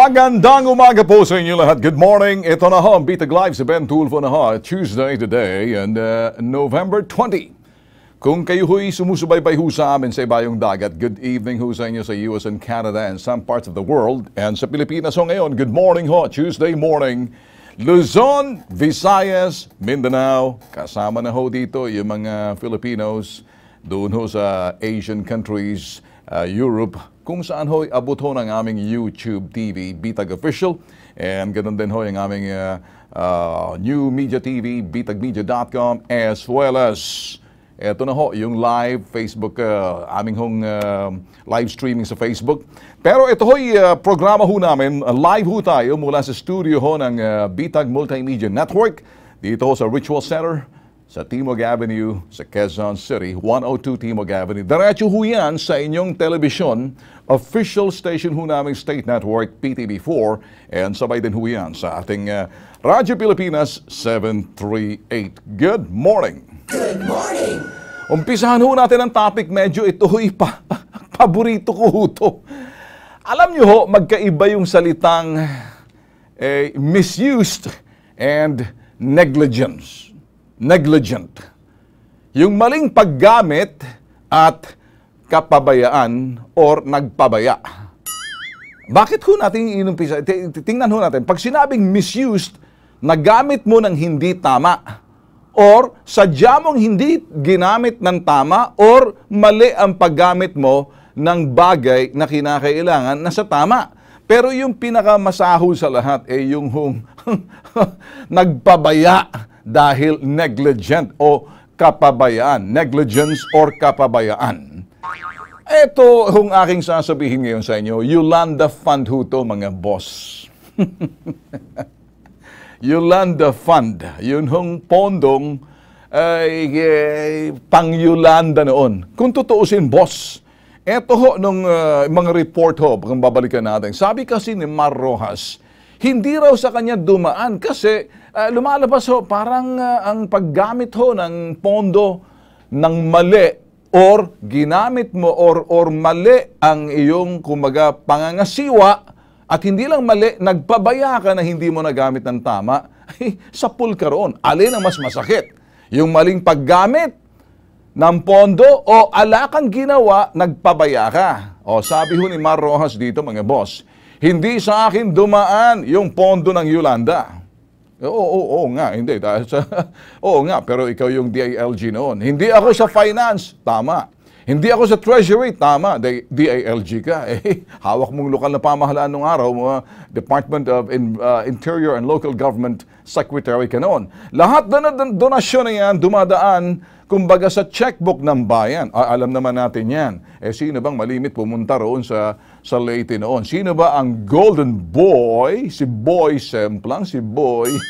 Magandang umaga po sa inyo lahat. Good morning. Ito na ho, ang Bitag Live sa Ben Tulfo na ho. Tuesday today and uh, November 20. Kung kayo ho'y sumusubaybay ho sa amin sa ibayong dagat, good evening ho sa inyo sa US and Canada and some parts of the world. And sa Pilipinas ho ngayon, good morning ho, Tuesday morning. Luzon, Visayas, Mindanao, kasama na ho dito yung mga Filipinos doon ho sa Asian countries, uh, Europe, kung saan ho'y abot ho ng aming YouTube TV, Bitag Official. And ganun din ho yung aming uh, uh, new media TV, bitagmedia.com, as well as ito na ho, yung live Facebook, uh, aming hong uh, live streaming sa Facebook. Pero ito ho'y uh, programa ho namin, uh, live ho tayo mula sa studio ho ng uh, Bitag Multimedia Network dito ho sa Ritual Center sa Timog Avenue sa Quezon City, 102 Timog Avenue. Diretso ho yan sa inyong telebisyon, official station ho namin State Network, PTV4, and sabay din ho yan sa ating uh, Radyo Pilipinas 738. Good morning! Good morning! Umpisahan ho natin ang topic, medyo ito ho'y pa, paborito ko ho to. Alam nyo ho, magkaiba yung salitang eh, misused and negligence. Negligent. Yung maling paggamit at kapabayaan or nagpabaya. Bakit ho natin inumpisa? Tingnan ho natin. Pag sinabing misused, nagamit mo ng hindi tama or sadya mong hindi ginamit ng tama or mali ang paggamit mo ng bagay na kinakailangan na sa tama. Pero yung pinakamasaho sa lahat ay eh, yung hung nagpabaya dahil negligent o kapabayaan. Negligence or kapabayaan. Ito hung aking sasabihin ngayon sa inyo, Yolanda Fund ho to mga boss. Yolanda Fund, yun hong pondong ay eh, pang-Yolanda noon. Kung tutuusin, boss, eto ho nung uh, mga report ho, kung babalikan natin, sabi kasi ni Mar Rojas, hindi raw sa kanya dumaan kasi uh, lumalabas ho, parang uh, ang paggamit ho ng pondo ng mali or ginamit mo or, or mali ang iyong kumaga pangangasiwa at hindi lang mali, nagpabaya ka na hindi mo nagamit ng tama, ay, sa pool ka roon. Alin ang mas masakit? Yung maling paggamit ng pondo o ala kang ginawa, nagpabaya ka. O sabi ho ni Mar Rojas dito mga boss, hindi sa akin dumaan yung pondo ng Yolanda. Oo, oo, oo nga, hindi. Dahil oo nga, pero ikaw yung DILG noon. Hindi ako sa finance, tama. Hindi ako sa treasury, tama, DILG ka. Eh, hawak mong lokal na pamahalaan nung araw, mga Department of In, uh, Interior and Local Government Secretary ka noon. Lahat na donasyon na yan, dumadaan, kumbaga sa checkbook ng bayan. Ah, alam naman natin yan. Eh, sino bang malimit pumunta roon sa, sa Leyte noon? Sino ba ang golden boy? Si Boy Semplang, si Boy.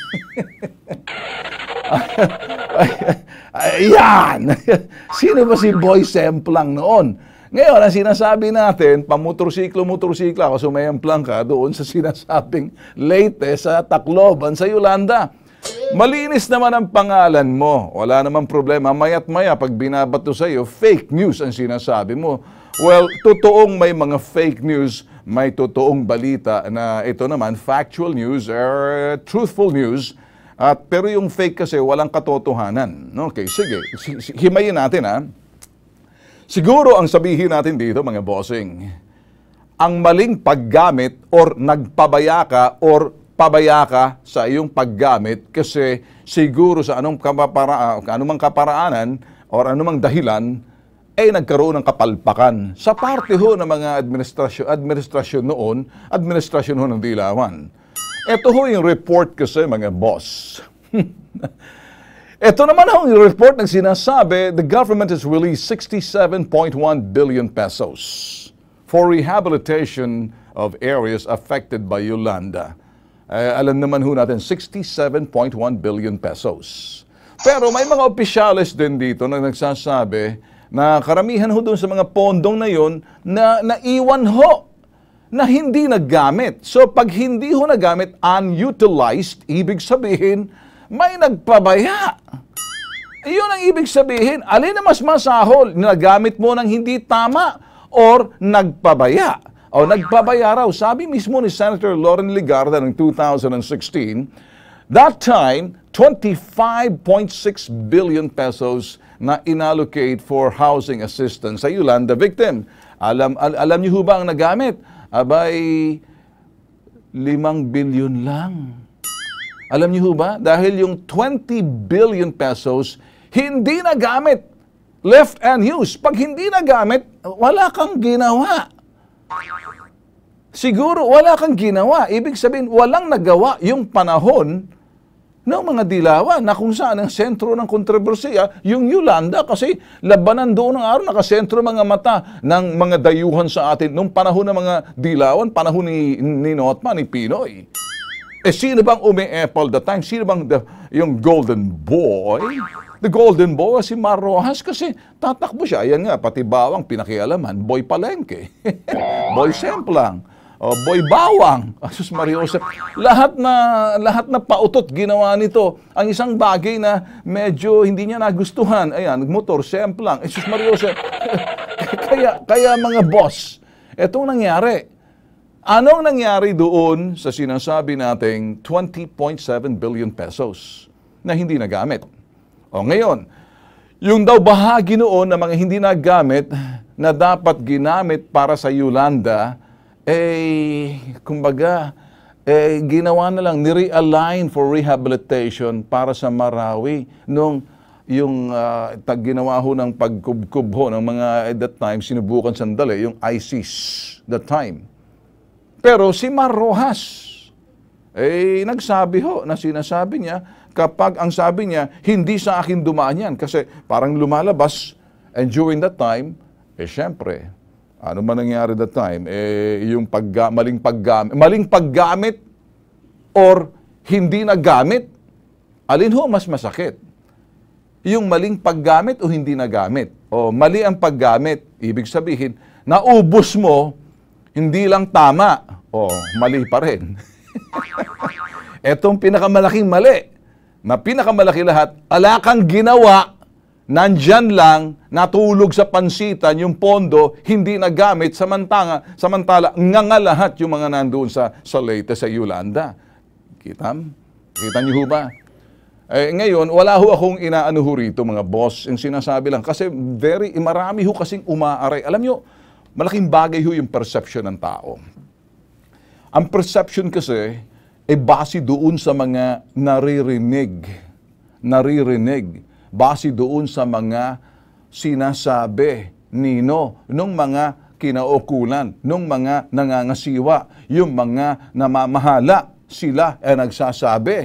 Ayan! Sino ba si Boy Semplang noon? Ngayon, ang sinasabi natin, pamotorsiklo, motorsiklo ako, sumayemplang ka doon sa sinasabing Leyte sa Tacloban, sa Yolanda. Malinis naman ang pangalan mo. Wala namang problema. Mayat maya, pag binabato sa iyo, fake news ang sinasabi mo. Well, totoong may mga fake news, may totoong balita na ito naman, factual news or truthful news, at pero yung fake kasi walang katotohanan. Okay, sige, himayin natin ha. Siguro ang sabihin natin dito mga bossing, ang maling paggamit or nagpabaya ka or pabaya ka sa iyong paggamit kasi siguro sa anong kapara, anumang kaparaanan or anumang dahilan ay nagkaroon ng kapalpakan sa parte ho ng mga administrasyon, administrasyon noon, administrasyon ho ng Dilawan. Ito ho yung report kasi mga boss. Ito naman ang report ng sinasabi, the government has released 67.1 billion pesos for rehabilitation of areas affected by Yolanda. Eh, alam naman ho natin, 67.1 billion pesos. Pero may mga opisyalis din dito na nagsasabi na karamihan ho doon sa mga pondong na yon na naiwan ho na hindi nagamit. So pag hindi ho nagamit, unutilized, ibig sabihin, may nagpabaya. Iyon ang ibig sabihin. Alin na mas masahol? Nagamit mo ng hindi tama or nagpabaya? O nagpabayaraw, sabi mismo ni Senator Lauren Ligarda ng 2016, that time, 25.6 billion pesos na inallocate for housing assistance sa Yolanda victim. Alam, al- alam niyo ba ang nagamit? Abay, limang billion lang. Alam niyo ba? Dahil yung 20 billion pesos hindi nagamit. Left and use. Pag hindi nagamit, wala kang ginawa. Siguro wala kang ginawa. Ibig sabihin, walang nagawa yung panahon ng mga dilawan na kung saan ang sentro ng kontrobersiya, yung Yolanda kasi labanan doon ng araw, nakasentro mga mata ng mga dayuhan sa atin nung panahon ng mga dilawan, panahon ni, ni Notman, ni Pinoy. Eh, sino bang umi-apple the time? Sino bang the, yung golden boy? The golden boy si Mar Rojas kasi tatakbo siya. Ayan nga, pati bawang pinakialaman. Boy palengke. boy semplang. O, boy bawang. Asus Mariosep. Lahat na, lahat na pautot ginawa nito. Ang isang bagay na medyo hindi niya nagustuhan. Ayan, motor semplang. Asus Mariosep. kaya, kaya mga boss, etong nangyari. Anong nangyari doon sa sinasabi nating 20.7 billion pesos na hindi nagamit? O ngayon, yung daw bahagi noon na mga hindi nagamit na dapat ginamit para sa Yolanda, eh, kumbaga, eh, ginawa na lang, ni-realign for rehabilitation para sa Marawi nung yung uh, tag ginawa ho ng pagkubkub ho ng mga at that time, sinubukan sandali, yung ISIS that time. Pero si Mar Rojas, eh, nagsabi ho na sinasabi niya, kapag ang sabi niya, hindi sa akin dumaan yan. Kasi parang lumalabas, and during that time, eh syempre, ano man nangyari that time, eh, yung pagga, maling paggamit, maling paggamit or hindi nagamit, alin ho mas masakit? Yung maling paggamit o hindi nagamit? O mali ang paggamit, ibig sabihin, naubos mo, hindi lang tama, o mali pa rin. Etong pinakamalaking mali, na pinakamalaki lahat, ala kang ginawa, nandyan lang, natulog sa pansitan yung pondo, hindi nagamit, samantala, samantala nga nga lahat yung mga nandoon sa, sa Leyte, sa Yolanda. Kita? Kita niyo ho ba? Eh, ngayon, wala ho akong inaano ho rito, mga boss, yung sinasabi lang. Kasi very, marami ho kasing umaaray. Alam nyo, malaking bagay ho yung perception ng tao. Ang perception kasi, ay base doon sa mga naririnig. Naririnig. Base doon sa mga sinasabi nino nung mga kinaukulan, nung mga nangangasiwa, yung mga namamahala, sila ay nagsasabi.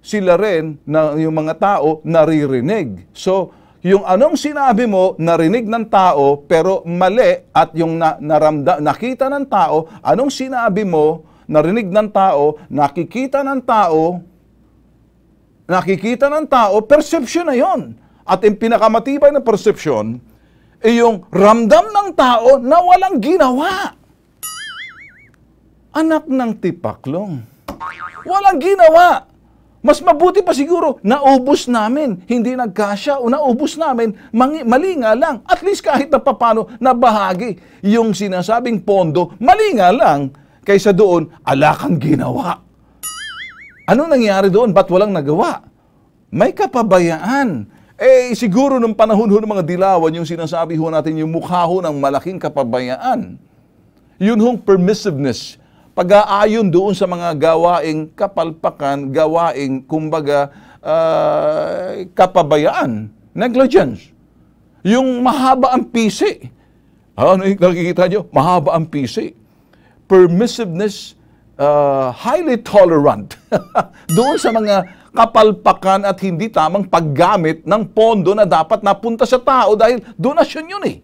Sila rin, na, yung mga tao, naririnig. So, yung anong sinabi mo, narinig ng tao, pero mali, at yung na, naramda, nakita ng tao, anong sinabi mo, narinig ng tao, nakikita ng tao, nakikita ng tao, perception na yon. At yung pinakamatibay na perception, ay yung ramdam ng tao na walang ginawa. Anak ng tipaklong. Walang ginawa. Mas mabuti pa siguro, naubos namin, hindi nagkasya o naubos namin, mali, mali nga lang. At least kahit na papano, nabahagi yung sinasabing pondo, mali nga lang, kaysa doon, ala kang ginawa. Ano nangyari doon? Ba't walang nagawa? May kapabayaan. Eh, siguro nung panahon ho ng mga dilawan, yung sinasabi ho natin, yung mukha ho ng malaking kapabayaan. Yun hong permissiveness pag-aayon doon sa mga gawaing kapalpakan, gawaing, kumbaga, uh, kapabayaan, negligence. Yung mahaba ang pisi. Ano yung nakikita nyo? Mahaba ang pisi. Permissiveness, uh, highly tolerant. doon sa mga kapalpakan at hindi tamang paggamit ng pondo na dapat napunta sa tao dahil donasyon yun eh.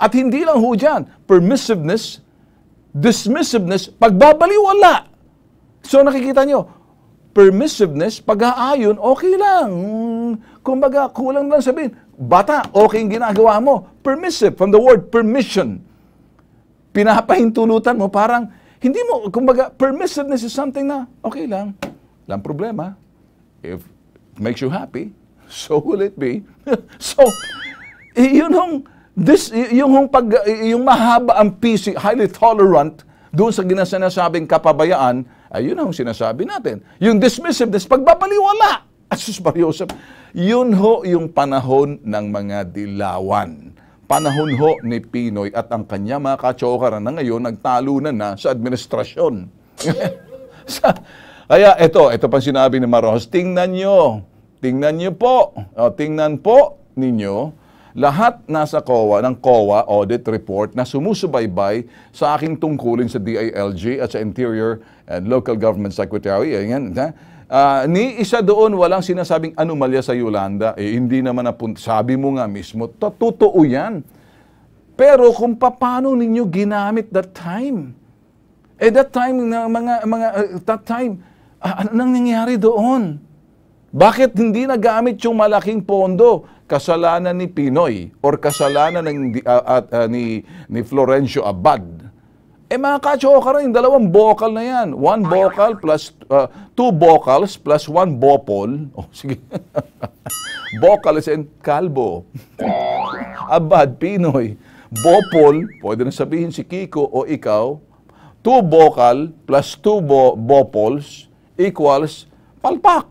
At hindi lang ho dyan, permissiveness, dismissiveness, pagbabaliwala. So nakikita nyo, permissiveness, pag-aayon, okay lang. Kumbaga, kulang lang sabihin, bata, okay yung ginagawa mo. Permissive, from the word permission. Pinapahintulutan mo, parang, hindi mo, kumbaga, permissiveness is something na, okay lang, lang problema. If it makes you happy, so will it be. so, yun yung This, yung, hong pag, yung mahaba ang PC, highly tolerant, doon sa ginasinasabing kapabayaan, ayun ang sinasabi natin. Yung dismissiveness, pagbabaliwala. Asus Mariosep, yun ho yung panahon ng mga dilawan. Panahon ho ni Pinoy at ang kanya mga katsokara na ngayon nagtalunan na sa administrasyon. Kaya ito, ito pang sinabi ni Maros, tingnan nyo, tingnan nyo po, o, tingnan po ninyo, lahat nasa COA, ng COA audit report na sumusubaybay sa aking tungkulin sa DILG at sa Interior and Local Government Secretary. Ayan, ha? Ah, ni isa doon walang sinasabing anomalya sa Yolanda. Eh, hindi naman napun- Sabi mo nga mismo, to- totoo yan. Pero kung paano ninyo ginamit that time, eh that time na mga mga uh, that time ah, ano nang nangyari doon? Bakit hindi nagamit yung malaking pondo? Kasalanan ni Pinoy or kasalanan ng ah, at, ah, ni ni Florencio Abad. Eh mga kachoka rin, dalawang vocal na yan. One vocal plus, ah, two vocals plus one bopol. Oh, sige. vocals and kalbo. Abad, Pinoy. Bopol, pwede na sabihin si Kiko o ikaw, two vocal plus two bo bopols equals palpak.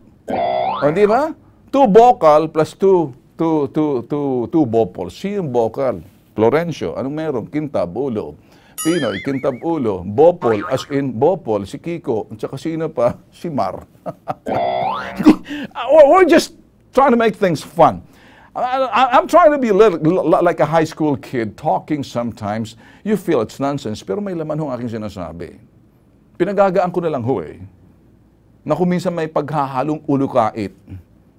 O, di ba? Two vocal plus two, two, two, two, two bopols. Sino vocal? Florencio. Anong meron? Kintab, ulo. Pinoy, kintab, ulo. Bopol, as in bopol, si Kiko. At saka sino pa? Si Mar. We're just trying to make things fun. I'm trying to be little, li- like a high school kid talking sometimes. You feel it's nonsense, pero may laman hong aking sinasabi. Pinagagaan ko na lang ho eh. Na kung minsan may paghahalong ulukait.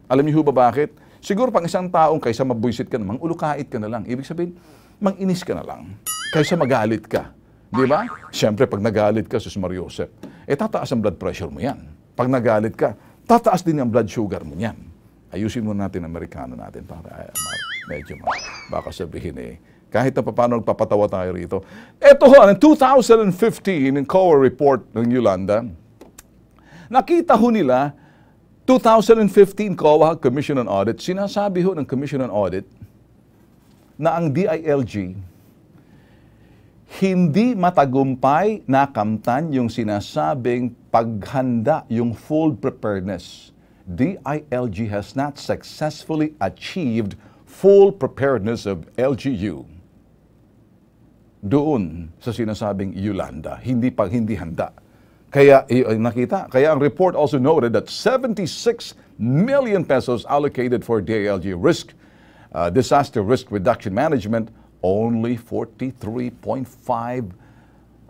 Alam niyo ho ba bakit? Siguro pang isang taong kaysa mabuisit ka naman, ulukait ka na lang. Ibig sabihin, manginis ka na lang. Kaysa magalit ka. Di ba? Siyempre, pag nagalit ka, sus Mariosep, eh tataas ang blood pressure mo yan. Pag nagalit ka, tataas din ang blood sugar mo yan. Ayusin mo natin ang Amerikano natin para eh, ma- medyo ma- baka sabihin eh, kahit na paano nagpapatawa tayo rito. Ito ho, ang 2015, yung COA report ng Yolanda, nakita ho nila, 2015 COA Commission on Audit, sinasabi ho ng Commission on Audit na ang DILG hindi matagumpay na kamtan yung sinasabing paghanda, yung full preparedness. DILG has not successfully achieved full preparedness of LGU. Doon sa sinasabing Yolanda, hindi pag hindi handa. Kaya nakita, kaya ang report also noted that 76 million pesos allocated for DILG risk uh, disaster risk reduction management only 43.5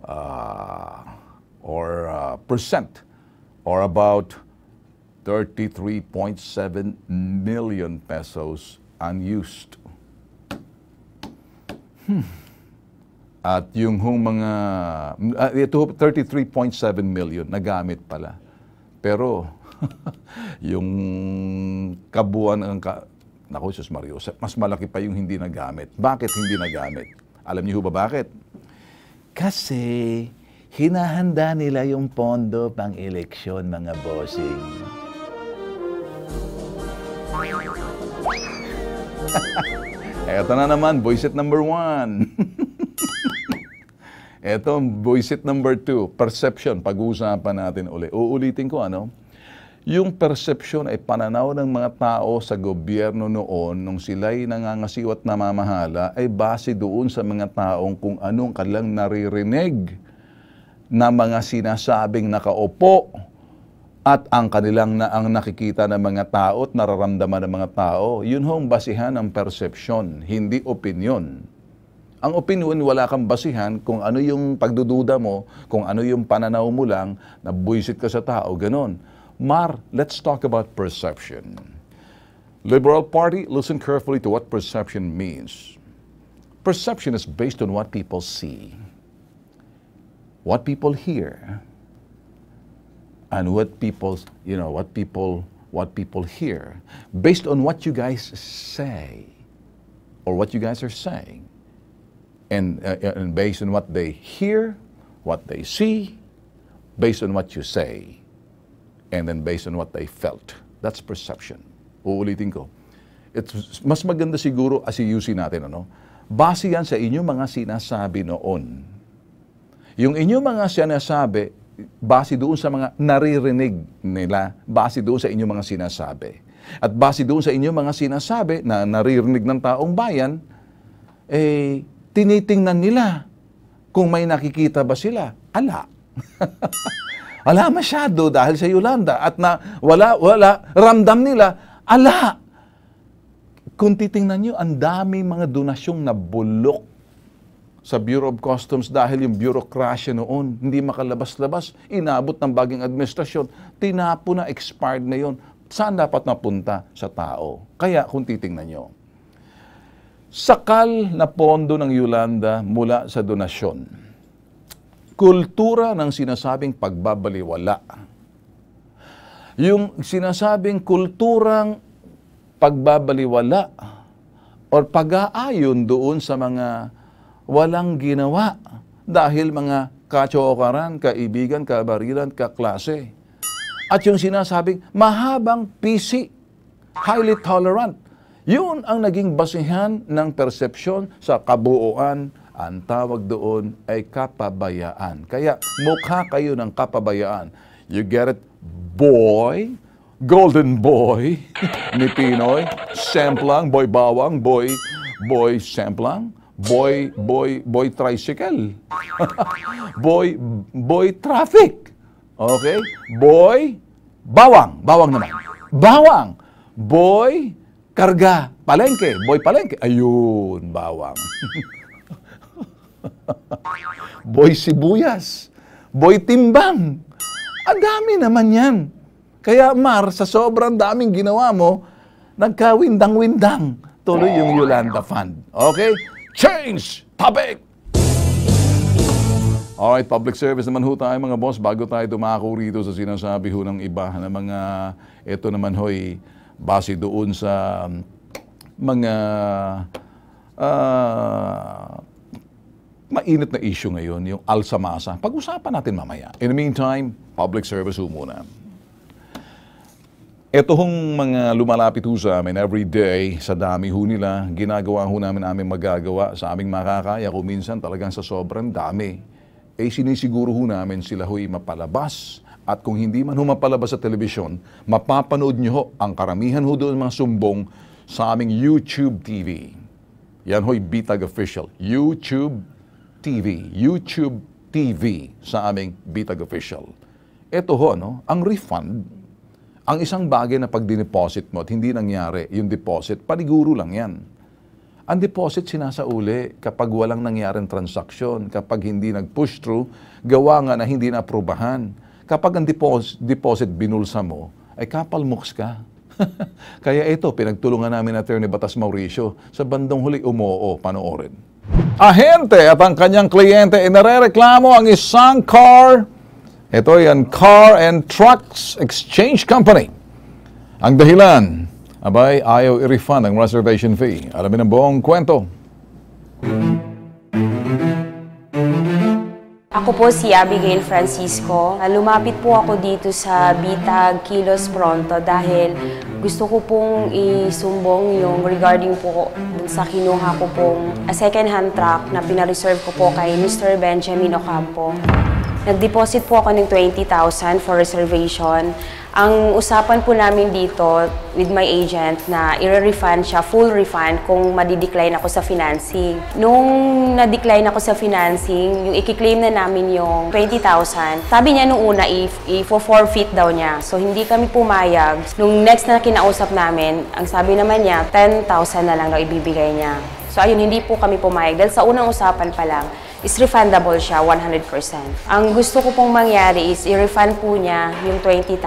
uh, or uh, percent or about 33.7 million pesos unused. Hmm. At yung mga, ah, ito 33.7 million nagamit pala. Pero yung kabuuan ng ka, Naku, Sus Mario, mas malaki pa yung hindi nagamit. Bakit hindi nagamit? Alam niyo ba bakit? Kasi hinahanda nila yung pondo pang eleksyon, mga bossing. Eto na naman, voice number one. Eto, voice number two, perception. Pag-uusapan natin uli. Uulitin ko, ano? Yung perception ay pananaw ng mga tao sa gobyerno noon nung sila'y nangangasiwat na mamahala ay base doon sa mga taong kung anong kanilang naririnig na mga sinasabing nakaupo at ang kanilang na ang nakikita ng mga tao at nararamdaman ng mga tao, yun hong basihan ng perception, hindi opinion. Ang opinion, wala kang basihan kung ano yung pagdududa mo, kung ano yung pananaw mo lang, na buisit ka sa tao, ganon. Mar, let's talk about perception. Liberal Party, listen carefully to what perception means. Perception is based on what people see, what people hear, and what people, you know, what people, what people hear, based on what you guys say, or what you guys are saying, and, uh, and based on what they hear, what they see, based on what you say, and then based on what they felt. That's perception. Uulitin ko. It's, mas maganda siguro as iusin natin, ano? base yan sa inyong mga sinasabi noon. Yung inyong mga sinasabi, base doon sa mga naririnig nila, base doon sa inyong mga sinasabi. At base doon sa inyong mga sinasabi na naririnig ng taong bayan, eh, tinitingnan nila kung may nakikita ba sila. Ala. Ala masyado dahil sa Yolanda at na wala wala ramdam nila ala kung titingnan nyo, ang dami mga donasyong nabulok sa Bureau of Customs dahil yung bureaucracia noon, hindi makalabas-labas, inabot ng baging administrasyon, tinapo na, expired na yon. Saan dapat napunta? Sa tao. Kaya kung titingnan nyo, sakal na pondo ng Yolanda mula sa donasyon, kultura ng sinasabing pagbabaliwala, yung sinasabing kulturang pagbabaliwala or pag-aayon doon sa mga walang ginawa dahil mga kachokaran, kaibigan, kabarilan, kaklase. At yung sinasabing mahabang PC, highly tolerant. Yun ang naging basihan ng persepsyon sa kabuuan. Ang tawag doon ay kapabayaan. Kaya mukha kayo ng kapabayaan. You get it? Boy, golden boy ni Pinoy, semplang, boy bawang, boy, boy semplang, boy, boy, boy tricycle, boy, boy traffic, okay? Boy, bawang, bawang naman, bawang, boy, karga, palengke, boy palengke, ayun, bawang. boy sibuyas, boy timbang, ang dami naman yan. Kaya Mar, sa sobrang daming ginawa mo, nagkawindang-windang tuloy yung Yolanda Fund. Okay? Change topic! Alright, public service naman ho tayo mga boss bago tayo dumako rito sa sinasabi ho ng iba na mga ito naman ho'y base doon sa um, mga uh, mainit na issue ngayon, yung alsamasa. Pag-usapan natin mamaya. In the meantime, public service ho muna. Ito hong mga lumalapit ho sa amin every day, sa dami ho nila, ginagawa ho namin aming magagawa sa aming makakaya kung minsan talagang sa sobrang dami. Eh sinisiguro ho namin sila ho'y mapalabas. At kung hindi man ho mapalabas sa telebisyon, mapapanood nyo ho ang karamihan ho doon mga sumbong sa aming YouTube TV. Yan ho'y Bitag Official. YouTube TV. YouTube TV sa aming Bitag Official. Ito ho, no, ang refund ang isang bagay na pag dineposit mo at hindi nangyari yung deposit, paniguro lang yan. Ang deposit sinasauli kapag walang nangyaring transaksyon, kapag hindi nag-push through, gawa nga na hindi na-aprobahan. Kapag ang deposit, deposit binulsa mo, ay kapalmoks ka. Kaya ito, pinagtulungan namin na Attorney Batas Mauricio sa bandong huli umoo, panoorin. Ahente at ang kanyang kliyente ay narereklamo ang isang car ito yan, Car and Trucks Exchange Company. Ang dahilan, abay, ayaw i-refund ang reservation fee. Alamin ang buong kwento. Ako po si Abigail Francisco. Lumapit po ako dito sa Bitag Kilos Pronto dahil gusto ko pong isumbong yung regarding po sa kinuha ko pong second-hand truck na pinareserve ko po kay Mr. Benjamin Ocampo. Nag-deposit po ako ng 20,000 for reservation. Ang usapan po namin dito with my agent na i-refund siya, full refund kung madi-decline ako sa financing. Nung na-decline ako sa financing, yung i-claim na namin yung 20,000, sabi niya nung una, i-forfeit daw niya. So hindi kami pumayag. Nung next na kinausap namin, ang sabi naman niya, 10,000 na lang daw ibibigay niya. So ayun, hindi po kami pumayag. Dahil sa unang usapan pa lang, is refundable siya 100%. Ang gusto ko pong mangyari is i-refund po niya yung 20,000.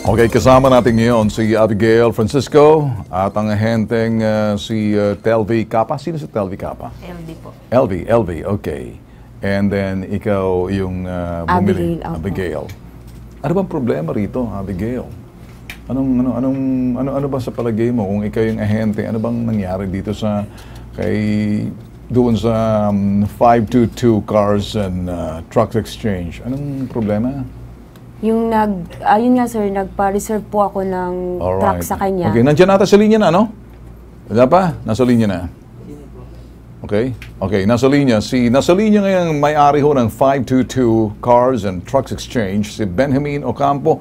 Okay, kasama natin ngayon si Abigail Francisco at ang ahenteng uh, si uh, Telvi Kapa. Sino si Telvi Kapa? LV po. LV, LV, okay. And then ikaw yung uh, bumili. Abigail. Abigail. Ano bang problema rito, Abigail? Anong ano anong ano ano ba sa palagay mo kung ikaw yung ahente, ano bang nangyari dito sa kay doon sa um, 522 Cars and uh, Trucks Exchange? Anong problema? Yung nag, ayun nga sir, nagpa-reserve po ako ng truck sa kanya. Okay, nandiyan nata sa linya na, no? Wala pa? Nasa linya na. Okay? Okay, nasa linya. Si, nasa linya ngayon may-ari ho ng 522 Cars and Trucks Exchange, si Benjamin Ocampo.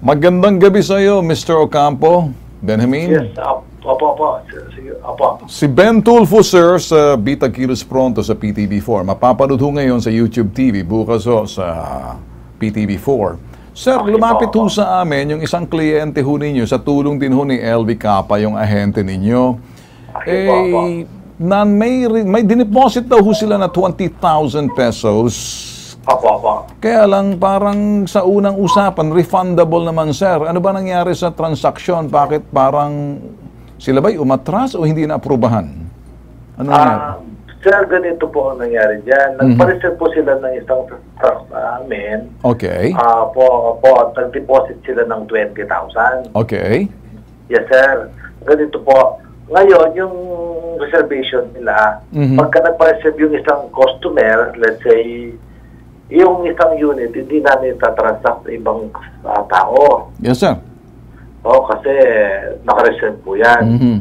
Magandang gabi sa iyo, Mr. Ocampo. Benjamin? Yes, op- opo, opo. Sige, opo. Si Ben Tulfo, sir, sa Bita Kilos Pronto sa PTV4. Mapapanood ho ngayon sa YouTube TV, bukas ho sa PTV4. Sir, Okay lumapit po, ho sa amin yung isang kliyente ho ninyo sa tulong din ho ni LV Kappa, yung ahente ninyo. Okay po, opo. Eh, na may, may dineposit daw ho sila na 20,000 pesos. Opo, opo. Kaya lang parang sa unang usapan, refundable naman sir. Ano ba nangyari sa transaksyon? Bakit parang sila ba'y umatras o hindi na-aprobahan? Ano nangyari? Ah, sir, ganito po ang nangyari dyan. Nagpa-reserve po sila ng isang truck sa amin. Okay. Ah, po, po, nag-deposit sila ng 20,000. Okay. Yes, sir. Ganito po. Ngayon, yung reservation nila, Mhm. pagka nagpa-reserve yung isang customer, let's say, yung isang unit, hindi namin tatransact sa ibang ah, tao. Yes, sir. O, kasi naka-reserve po yan. Mhm.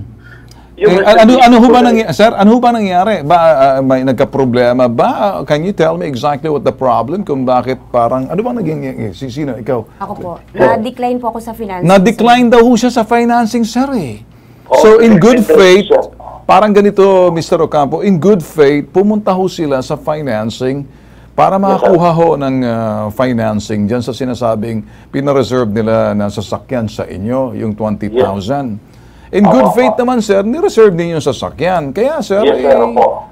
Yung Eh, ano ano ho ba nangyari? Sir, ano ho ba nangyari? Ba ah, may nagka-problema ba? Can you tell me exactly what the problem kung bakit parang ano bang naging eh, si sino ikaw? Ako po. Na-decline po ako sa finance. Na-decline daw ho siya sa financing, sir eh. Oh, So in good faith, parang ganito Mr. Ocampo, in good faith, pumunta ho sila sa financing para makakuha ho ng ah, financing dyan sa sinasabing pinareserve nila na sasakyan sa inyo, yung 20,000. In good Opo, faith opo. naman, sir, ni-reserve ninyo yung sasakyan. Kaya, sir, Yes, sir, eh, opo.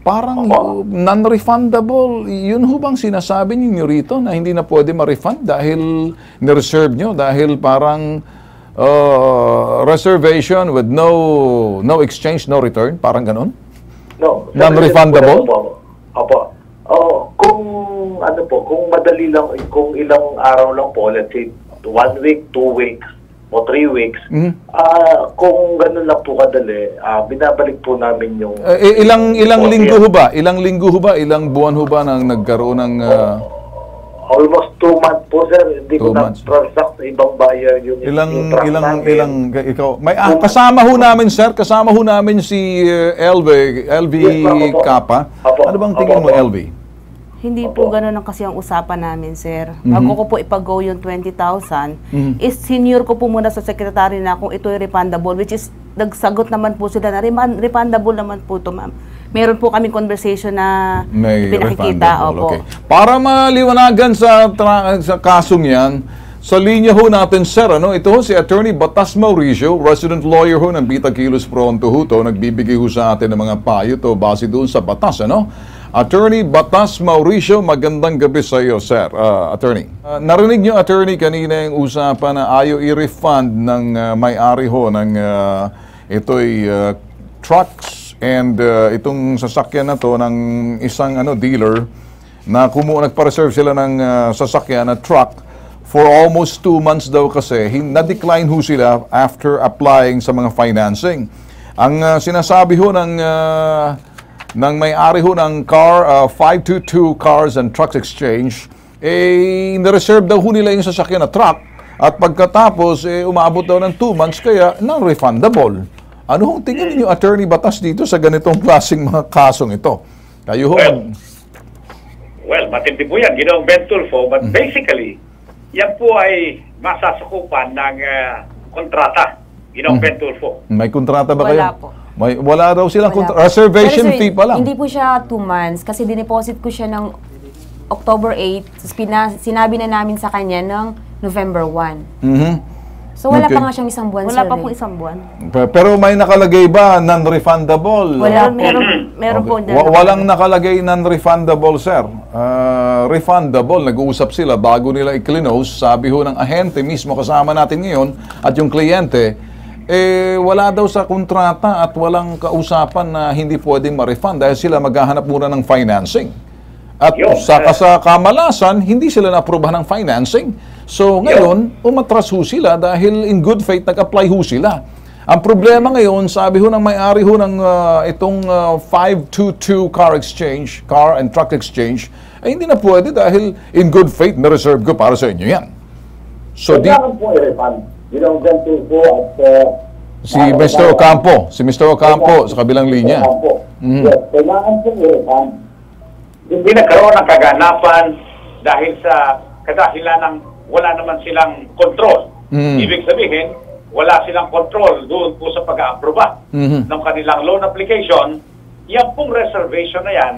parang uh, non-refundable. Yun ho bang sinasabi ninyo rito na hindi na pwede ma-refund dahil ni-reserve nyo? Dahil parang uh, reservation with no no exchange, no return? Parang ganun? No. Non-refundable? Opo. Oh, ano po, kung madali lang, kung ilang araw lang po, let's say one week, two weeks, o three weeks, Mhm. ah kung ganun lang po kadali, ah binabalik po namin yung... Eh, ilang ilang linggo ho ba? Ilang linggo ho ba? Ilang buwan ho ba nang nagkaroon ng uh, Almost two months po, sir. Hindi ko months. na-transact sa ibang buyer yung ilang yung ilang namin. ilang ikaw may ah, kasama ho namin sir kasama ho namin si uh, LV LV Yes. Kappa ano bang tingin mo. LV Hindi Opo. po gano'n ang kasi ang usapan namin, sir. Mhm. Bago ko po ipag-go yung 20,000, Mhm. is senior ko po muna sa secretary na kung ito ay refundable, which is nagsagot naman po sila na "Reman- refundable naman po to ma'am. Meron po kaming conversation na may pinakikita. Opo. Okay. Para maliwanagan sa sa kasong 'yan, sa linya ho natin sir, ano, ito ho si Attorney Batas Mauricio, resident lawyer ho ng Bita Kilos Pronto ho to, nagbibigay ho sa atin ng mga payo to base doon sa batas, ano? Attorney Batas Mauricio, magandang gabi sa iyo, sir. Ah, attorney. Ah, narinig niyo, attorney, kanina yung usapan na ayaw i-refund ng ah, may-ari ho ng ah, ito'y ah, trucks and ah, itong sasakyan na to ng isang ano dealer na kumu nagpa-reserve sila ng ah, sasakyan na truck for almost two months daw kasi na-decline ho sila after applying sa mga financing. Ang ah, sinasabi ho ng ah, ng may-ari ho ng car ah, 522 Cars and Trucks Exchange eh na-reserve daw ho nila yung sasakyan na truck at pagkatapos eh umabot daw ng two months kaya non-refundable. Ano hong tingin niyo attorney batas dito sa ganitong klaseng mga kasong ito? Kayo ho, Well, Well, matindi po yan, Ginoong Ben Tulfo, but Mm-hmm. basically, yan po ay masasakupan ng ah, kontrata, Ginoong Mm-hmm. Ben Tulfo. may kontrata ba kayo? Wala po. May, wala daw silang Wala po. reservation Pero sir, fee pa lang. Hindi po siya two months kasi dineposit ko siya ng October 8. Tapos pina- sinabi na namin sa kanya ng November 1. Mhm. So wala Okay. pa nga siyang isang buwan, Wala sir. pa eh. po isang buwan. Pe- Pero may nakalagay ba non-refundable? Wala Meron, po. meron, meron po. Okay. dyan. Wa- walang nakalagay non-refundable, sir. Ah, refundable, nag-uusap sila bago nila i-clinose. Sabi ho ng ahente mismo kasama natin ngayon at yung kliyente, eh wala daw sa kontrata at walang kausapan na hindi pwedeng ma-refund dahil sila maghahanap muna ng financing. At Yun. sa, sa kamalasan, hindi sila na-aprobahan ng financing. So ngayon, umatras ho sila dahil in good faith nag-apply ho sila. Ang problema ngayon, sabi ho ng may-ari ho ng ah, itong ah, 522 car exchange, car and truck exchange, ay hindi na pwede dahil in good faith na reserve ko para sa inyo yan. So, di, Kailangan po i-refund. Ang ganito po at... uh, si Mr. Ocampo, si Mr. Ocampo sa kabilang linya. Ocampo. Mhm. Yes, kailangan po i-refund. Hindi nagkaroon ng kaganapan dahil sa kadahilan ng wala naman silang control. Mm. Ibig sabihin, wala silang control doon po sa pag-aaproba Mhm. ng kanilang loan application. Yan pong reservation na yan,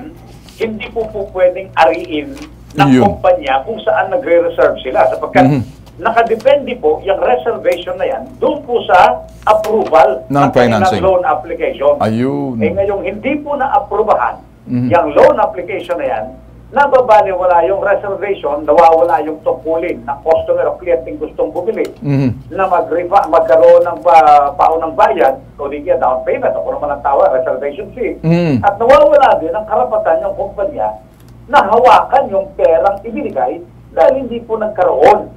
hindi po po pwedeng ariin ng Yun. kumpanya kung saan nagre-reserve sila. Sapagkat Mhm. Nakadepende po yung reservation na yan doon po sa approval Ng financing. loan application. Ayun. Eh ngayong hindi po na-aprobahan Mhm. yung loan application na yan, nababaliwala yung reservation, nawawala yung tungkulin ng customer o clienting gustong bumili Mhm. na mag-refa, magkaroon ng pa, paunang bayad o di kaya down payment o kung naman ang tawag, reservation fee. Mhm. At nawawala din ang karapatan ng kumpanya na hawakan yung perang ibinigay dahil hindi po nagkaroon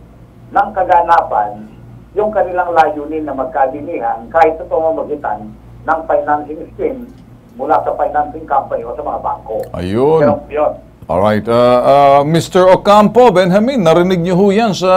ng kaganapan yung kanilang layunin na magkadinihan kahit sa pamamagitan ng financing scheme mula sa financing company o sa mga bangko. Ayun. Pero yun. Alright. Uh, uh, Mr. Ocampo, Benjamin, narinig niyo ho yan sa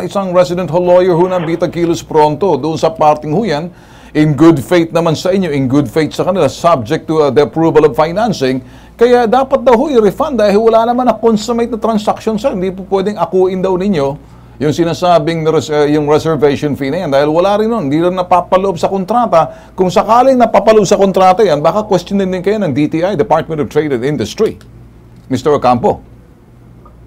isang resident ho lawyer ho ng Bita Kilos Pronto. Doon sa parting ho yan, in good faith naman sa inyo, in good faith sa kanila, subject to uh, the approval of financing. Kaya dapat daw ho i-refund dahil wala naman na consummate na transaction, sir. Hindi po pwedeng akuin daw ninyo yung sinasabing res- uh, yung reservation fee na yan dahil wala rin nun, hindi rin napapaloob sa kontrata. Kung sakaling napapaloob sa kontrata yan, baka questionin din kayo ng DTI, Department of Trade and Industry. Mr. Ocampo.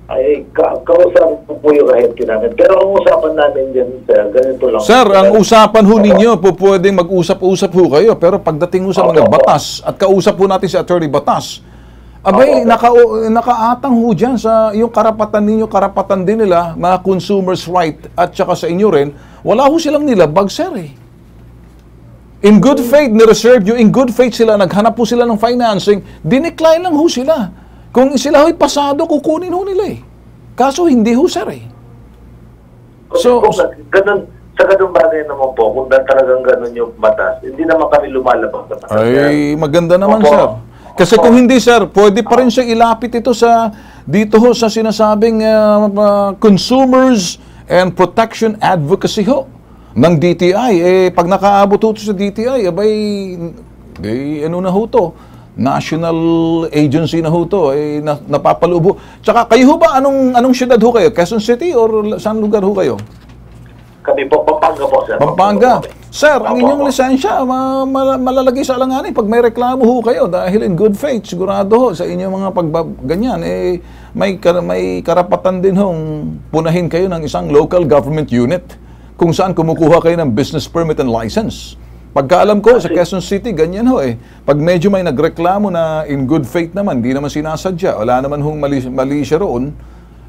Ay, ka kausap ko po yung ahente namin. Pero ang usapan namin dyan, sir, ganito lang. Sir, ang usapan ho ninyo, po pwedeng mag-usap-usap ho kayo, pero pagdating ho sa mga batas, at kausap ho natin si Attorney Batas, abay, Opo. naka, nakaatang ho dyan sa yung karapatan ninyo, karapatan din nila, mga consumers' right, at saka sa inyo rin, wala ho silang nilabag, sir eh. In good faith, ni-reserve nyo, in good faith sila, naghanap po sila ng financing, dinecline lang ho sila. Kung sila ho'y pasado, kukunin ho nila eh. Kaso hindi ho, sir eh. So, So- kung ganun, sa ganun bagay naman po, kung talagang ganun yung batas, hindi naman kami lumalabas sa batas. Ay, maganda naman, Opo. sir. Kasi Opo. kung hindi, sir, pwede pa rin siya ilapit ito sa, dito ho, sa sinasabing uh, uh, Consumers and Protection Advocacy ho ng DTI. Eh, pag nakaabot ho ito sa DTI, abay, eh, ano na ho to? National agency na ho to, eh, na, napapaloob ho. Tsaka kayo ho ba, anong, anong syudad ho kayo? Quezon City or saan lugar ho kayo? Kami po, Pampanga po, sir. Pampanga. Sir, ang inyong lisensya, ma- ma- malalagay sa alanganin pag may reklamo ho kayo dahil in good faith, sigurado ho sa inyong mga pagbab ganyan, eh, may, kar- may karapatan din hong punahin kayo ng isang local government unit kung saan kumukuha kayo ng business permit and license. Pagkaalam ko, sa Quezon City, ganyan ho eh. Pag medyo may nagreklamo na in good faith naman, di naman sinasadya, wala naman hong mali, mali siya roon,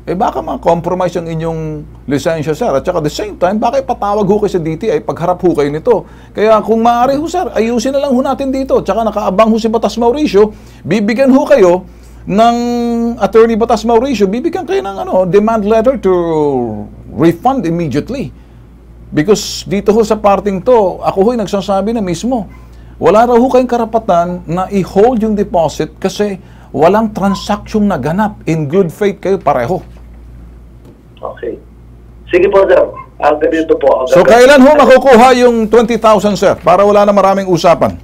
eh baka ma-compromise ang inyong lisensya, sir. At saka the same time, baka ipatawag ho kayo sa DTI pagharap ho kayo nito. Kaya kung maaari ho, sir, ayusin na lang ho natin dito. Tsaka nakaabang ho si Batas Mauricio, bibigyan ho kayo ng Attorney Batas Mauricio, bibigyan kayo ng ano, demand letter to refund immediately. Because dito ho sa parting to, ako ho'y nagsasabi na mismo, wala raw ho kayong karapatan na i-hold yung deposit kasi walang transaksyon naganap. In good faith kayo pareho. Okay. Sige po, sir. Ah, ganito po. So kailan ho makukuha yung 20,000 sir? Para wala na maraming usapan.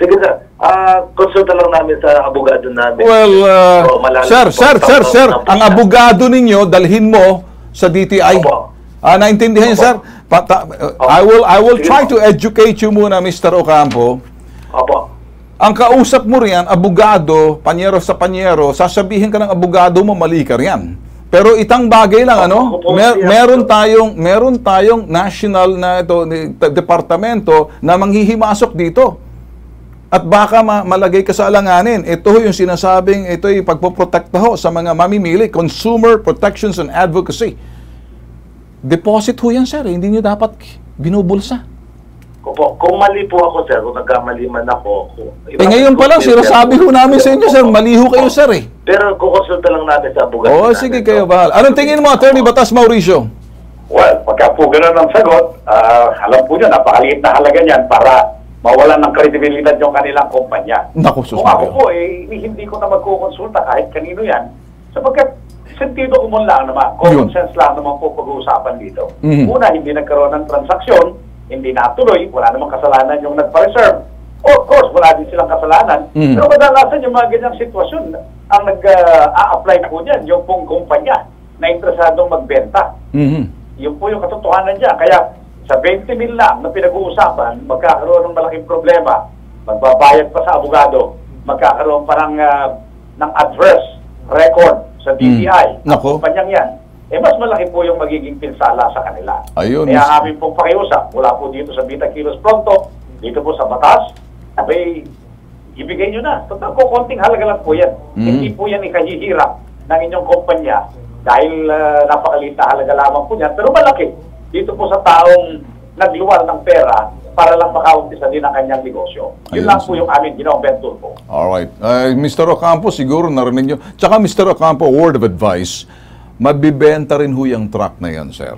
Sige, sir. Ah, konsulta lang namin sa abogado namin. Well, uh, So, sir, po sir, ang sir, sir, ng ang abogado ninyo, dalhin mo sa DTI. Opo. Ah, naintindihan, Opo. sir? Pata- uh, I will I will Sige try po. to educate you muna, Mr. Ocampo. Opo. Ang kausap mo riyan, abogado, panyero sa panyero, sasabihin ka ng abogado mo, mali ka riyan. Pero itang bagay lang, ano, mer- meron tayong, meron tayong national na ito, ni- ta- departamento na manghihimasok dito. At baka ma- malagay ka sa alanganin. Ito yung sinasabing, ito yung pagpoprotekta ho sa mga mamimili, Consumer Protections and Advocacy. Deposit ho yan, sir. Hindi nyo dapat binubulsa. Opo. Kung mali po ako, sir, kung nagkamali man ako. Kung, Eh ngayon pa lang, sinasabi ho namin sa inyo, sir, mali ho kayo, sir, eh. Pero kukonsulta lang namin sa abogado Oo, namin. sige So, kayo, bahal. Anong tingin mo, Attorney Batas Mauricio? Well, pagka po gano'n ang sagot, ah, alam po nyo, napakaliit na halaga niyan para mawalan ng kredibilidad yung kanilang kumpanya. Naku, Kung ako po, eh, hindi ko na magkukonsulta kahit kanino yan, Sapagkat sentido umon lang naman, common sense lang naman po pag-uusapan dito. Mhm. Una, hindi nagkaroon ng transaksyon, hindi natuloy, wala namang kasalanan yung nagpa-reserve. Of course, wala din silang kasalanan. Mhm. Pero kadalasan yung mga ganyang sitwasyon, ang nag-a-apply po dyan, yung pong kumpanya na interesadong magbenta. Mhm. Yun po yung katotohanan niya. Kaya sa 20 mil lang na pinag-uusapan, magkakaroon ng malaking problema. Magbabayad pa sa abogado, magkakaroon pa ng, ah, ng adverse record sa DTI. Mm. Nako. Ang kumpanyang yan, eh mas malaki po yung magiging pinsala sa kanila. Ayun. Kaya ang amin pong pakiusap, mula po dito sa Vita Kilos Pronto, dito po sa batas, abay, ibigay nyo na. Total ko, konting halaga lang po yan. Mm. Hindi po yan ikahihirap ng inyong kumpanya dahil uh, napakaliit na halaga lamang po niyan. Pero malaki dito po sa taong nagluwal ng pera para lang makaumpisa din ang kanyang negosyo. Ayun, Yun lang sir. po yung aming ginawang venture po. Alright. Uh, Mr. Ocampo, siguro narinig nyo. Tsaka Mr. Ocampo, word of advice, mabibenta rin ho yung truck na yan, sir.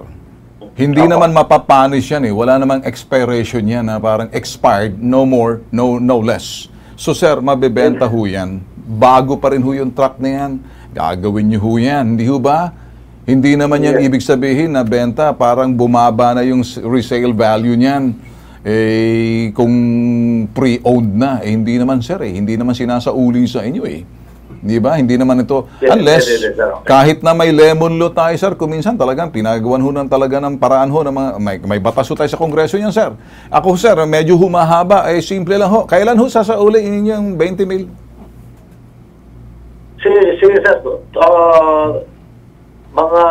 Hindi Opo. naman mapapanis yan eh. Wala namang expiration yan na parang expired, no more, no no less. So sir, mabibenta ho yan. Bago pa rin ho yung truck na yan. Gagawin nyo ho yan. Hindi ho ba? Hindi naman yan Yes. ibig sabihin na benta, parang bumaba na yung resale value niyan. Eh, kung pre-owned na, eh, hindi naman sir eh, hindi naman sinasauli sa inyo eh. Di ba? Hindi naman ito, Yes, unless, yes, yes, sir. Okay. kahit na may lemon law tayo sir, kuminsan talagang pinagawan ho ng talaga ng paraan ho, ng mga, may, may batas ho tayo sa kongreso niyan sir. Ako sir, medyo humahaba, eh simple lang ho. Kailan ho sasauli inyong 20 mil? Sige, sige, sir. Uh, mga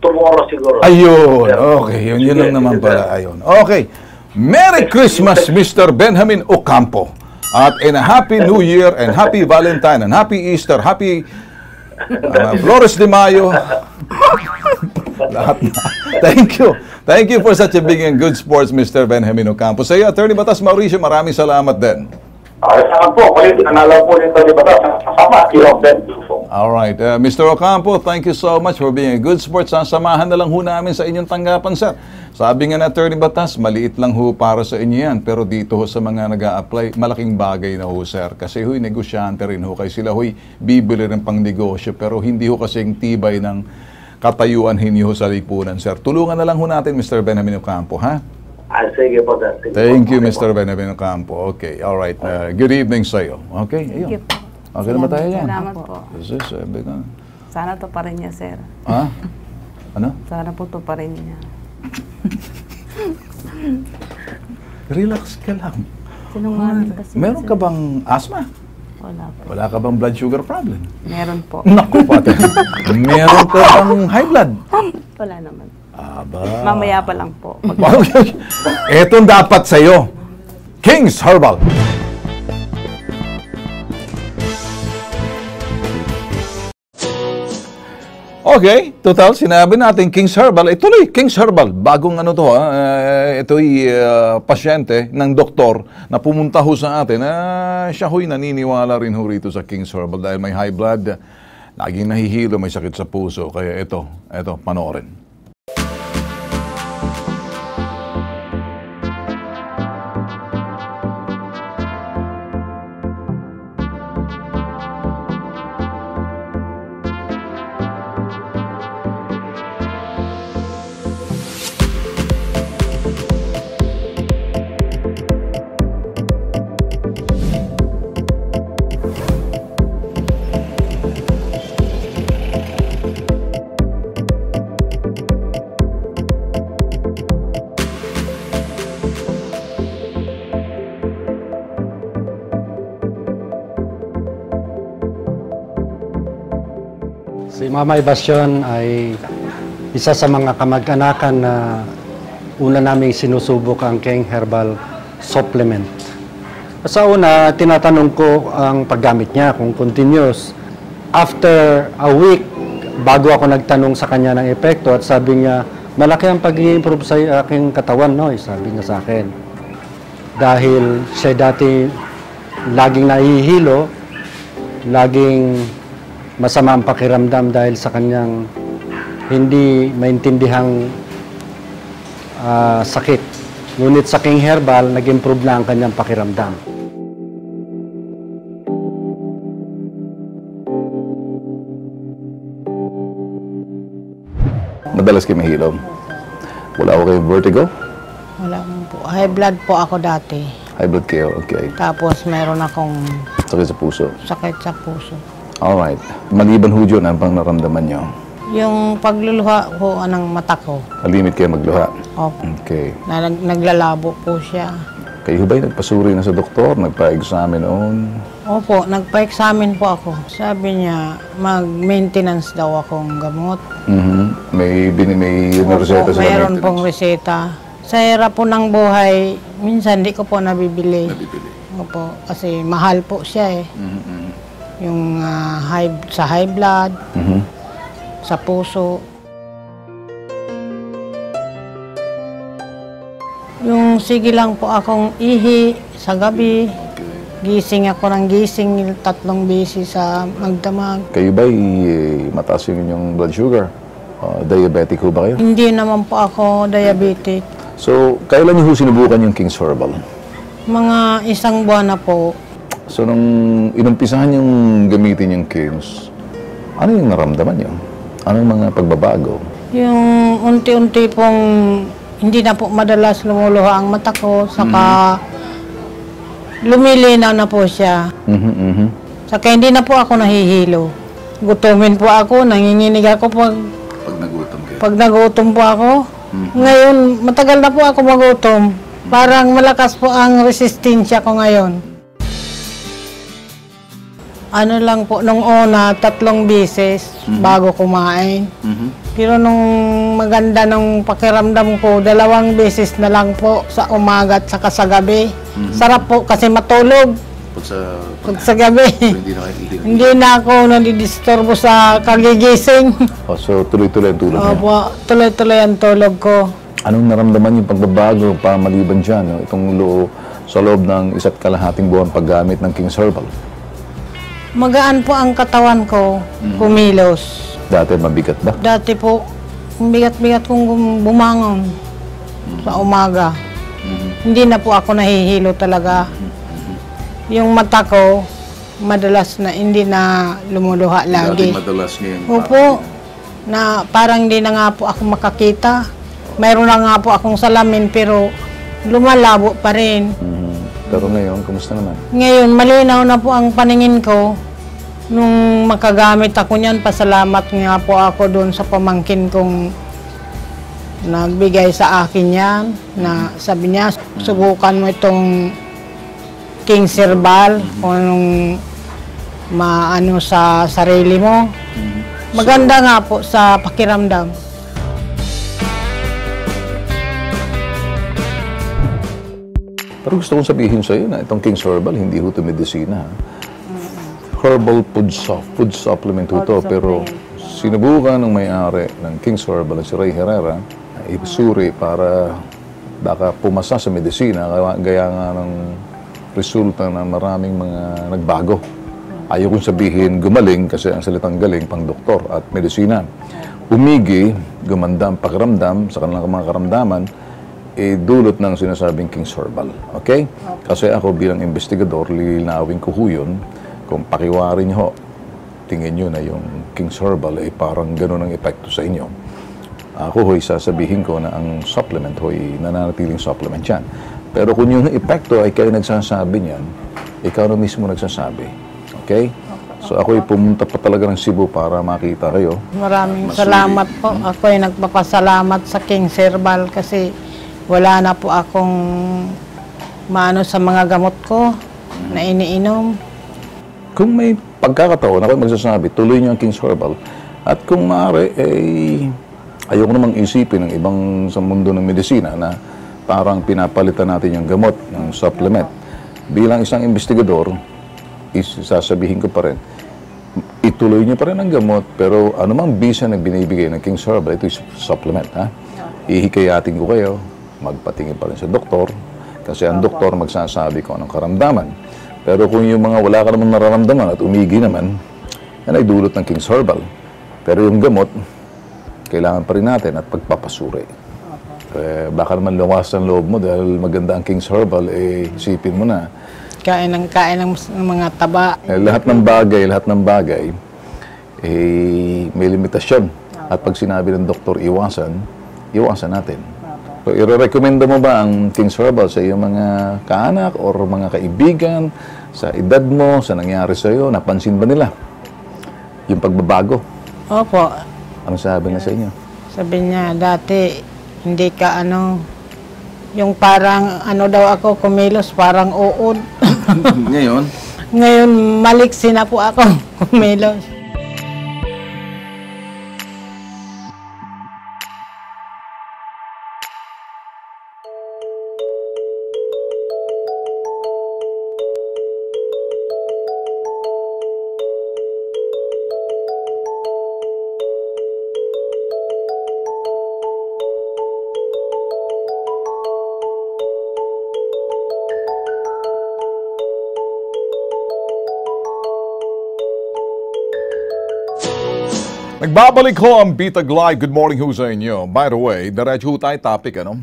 tomorrow siguro. Ayun, okay. Yun, yun lang naman pala. Ayun. Okay. Merry Christmas, Mr. Benjamin Ocampo. At in a Happy New Year and Happy Valentine and Happy Easter, Happy uh, Flores de Mayo. Lahat na. Thank you. Thank you for such a big and good sports, Mr. Benjamin Ocampo. Sa iyo, Attorney Batas Mauricio, maraming salamat din. Ay, saan po, kulit, analaw po nito ni Batas, kasama, Ilong Ben Tufo. All right. Uh, Mr. Ocampo, thank you so much for being a good sport. Sasamahan na lang ho namin sa inyong tanggapan, sir. Sabi nga na Attorney Batas, maliit lang ho para sa inyo yan. Pero dito ho sa mga nag apply malaking bagay na ho, sir. Kasi ho'y negosyante rin ho. Kasi sila ho'y bibili rin pang negosyo. Pero hindi ho kasing tibay ng katayuan hinyo sa lipunan, sir. Tulungan na lang ho natin, Mr. Benjamin Ocampo, ha? Ah, sige po, sir. Sige Thank po. you, Mr. po. Benjamin Ocampo. Okay, all right. Uh, good evening sa iyo. Okay, ayun. you po. Okay na ba tayo yan? Salamat po. This is, sabi ka. Sana to pa rin niya, sir. Ha? Ano? Sana po to pa rin niya. Relax ka lang. Sinungaling kasi. Meron sir. ka bang asthma? Wala po. Wala ka bang blood sugar problem? Meron po. Naku, pati. Meron ka bang high blood? Wala naman. Aba. Mamaya pa lang po. Etong dapat sa'yo. King's Herbal. Okay, total, sinabi natin King's Herbal. Ituloy, King's Herbal. Bagong ano to, ha? Eh, ito'y uh, pasyente ng doktor na pumunta ho sa atin. Uh, siya ho'y naniniwala rin ho rito sa King's Herbal dahil may high blood, laging nahihilo, may sakit sa puso. Kaya ito, ito, panoorin. you Si Mama Basyon ay isa sa mga kamag-anakan na una naming sinusubok ang King Herbal Supplement. Sa una, tinatanong ko ang paggamit niya kung continuous. After a week, bago ako nagtanong sa kanya ng epekto at sabi niya, malaki ang pag-improve sa aking katawan, no? Sabi niya sa akin. Dahil siya dati laging nahihilo, laging masama ang pakiramdam dahil sa kanyang hindi maintindihang ah, sakit. Ngunit sa King Herbal, nag-improve na ang kanyang pakiramdam. Madalas kayo mahilom? Wala ko kayo vertigo? Wala po. High blood po ako dati. High blood kayo? Okay. Tapos meron akong Sakit sa puso? sakit sa puso. Alright. Maliban ho dyan, ano pang naramdaman nyo? Yung pagluluha po ng mata ko, Malimit kayo magluha? opo, Okay. na, nag- naglalabo po siya. Kayo ba'y nagpasuri na sa doktor? Nagpa-examine noon? Opo, nagpa-examine po ako. Sabi niya, mag-maintenance daw akong gamot. Mhm. May, bin, may Opo, reseta sa mayroon pong reseta. Sa hirap po ng buhay, minsan di ko po nabibili. Bibili. Opo, kasi mahal po siya eh. Mhm. Yung ah, high, sa high blood, Mhm. sa puso. Yung sige lang po akong ihi sa gabi. Gising ako ng gising tatlong beses sa magdamag. Kayo ba'y eh, mataas yung inyong blood sugar? Uh, diabetic ho ba kayo? Hindi naman po ako diabetic. So, kailan niyo sinubukan yung King's Herbal? Mga isang buwan na po. So, nung inumpisahan yung gamitin yung King's, ano yung naramdaman niyo? Anong mga pagbabago? Yung unti-unti pong hindi na po madalas lumuluha ang mata ko. Saka lumilinaw na po siya. Mhm, mhm. Saka hindi na po ako nahihilo. Gutumin po ako, nanginginig ako pag, Pag nagutom kayo. pag nagutom po ako. Ngayon, matagal na po ako magutom. Parang malakas po ang resistensya ko ngayon. Ano lang po, nung una, tatlong beses bago kumain. Mhm. Pero nung maganda nung pakiramdam ko, dalawang beses na lang po sa umaga at saka sa gabi. Sarap po kasi matulog Pag sa... pag sa gabi. hindi na. Hindi ako nadidisturbo sa kagigising. Oh, so, tuloy-tuloy ang tulog niyo. Opo, tuloy-tuloy ang tulog ko. Anong naramdaman yung pagbabago pa maliban dyan, no? itong lo, sa loob ng isa't kalahating buwan paggamit ng King's Herbal? Magaan po ang katawan ko, kumilos. Dati mabigat ba? Dati po, bigat-bigat kong bumangon sa umaga. Hindi na po ako nahihilo talaga. Yung mata ko, madalas na hindi na lumuluha lagi. madalas ngayon. Opo, na parang hindi na nga po ako makakita. Mayroon na nga po akong salamin pero lumalabo pa rin. Mhm. Pero ngayon, kumusta naman? Ngayon, malinaw na po ang paningin ko. Nung makagamit ako niyan, pasalamat nga po ako doon sa pamangkin kong nagbigay sa akin yan. Na sabi niya, subukan mo itong King Herbal kung maano sa sarili mo. Maganda nga po sa pakiramdam. Pero gusto kong sabihin sa iyo na itong King's Herbal, hindi ho ito medisina. Herbal food, su- food supplement ho ito. Pero sinubukan ng may-ari ng King's Herbal, si Ray Herrera, na ipasuri para baka pumasa sa medisina, gaya nga ng resulta na maraming mga nagbago. Ayaw kong sabihin gumaling kasi ang salitang galing pang doktor at medisina. Umigi, gumanda ang pakiramdam sa kanilang mga karamdaman, eh, dulot ng sinasabing King's Herbal. Okay? Kasi ako bilang investigador, lilinawin ko ho yun. Kung pakiwarin niyo ho, tingin nyo na yung King's Herbal ay parang ganun ang epekto sa inyo. Ako ho'y sasabihin ko na ang supplement ho'y nananatiling supplement yan. Pero kung yung epekto ay kayo nagsasabi niyan, ikaw na mismo nagsasabi. Okay? So ako'y pumunta pa talaga ng Cebu para makita kayo. Maraming Masuri. salamat po. Ako ay nagpapasalamat sa King Herbal kasi wala na po akong maano sa mga gamot ko na iniinom. Kung may pagkakataon, ako magsasabi, tuloy niyo ang King's Herbal. At kung maaari, eh, ayoko namang isipin ng ibang sa mundo ng medisina na parang pinapalitan natin yung gamot, yung supplement. Bilang isang investigador, is, sasabihin ko pa rin, ituloy niyo pa rin ang gamot, pero anumang bisa na binibigay ng King's Herbal, ito is supplement. Ha? Ihikayatin ko kayo, magpatingin pa rin sa doktor, kasi ang doktor magsasabi kung anong karamdaman. Pero kung yung mga wala ka namang nararamdaman at umigi naman, yan ay dulot ng King's Herbal. Pero yung gamot, kailangan pa rin natin at pagpapasuri. Eh, baka naman luwas ang loob mo dahil maganda ang King's Herbal, eh, isipin mo na, Kain ng kain ng, ng mga taba. eh, lahat ng bagay, lahat ng bagay, eh, may limitasyon. At pag sinabi ng doktor iwasan, iwasan natin. So, i-recommenda mo ba ang King's Herbal sa iyong mga kaanak or mga kaibigan, sa edad mo, sa nangyari sa iyo, napansin ba nila yung pagbabago? Opo, Ano sabi na sa inyo? sabi niya, dati hindi ka ano, yung parang ano daw ako kumilos, parang uod. Ngayon, Ngayon, maliksi na po ako kumilos. Nagbabalik ho ang Bitag Live. Good morning ho sa inyo. By the way, diretso tayo topic, ano?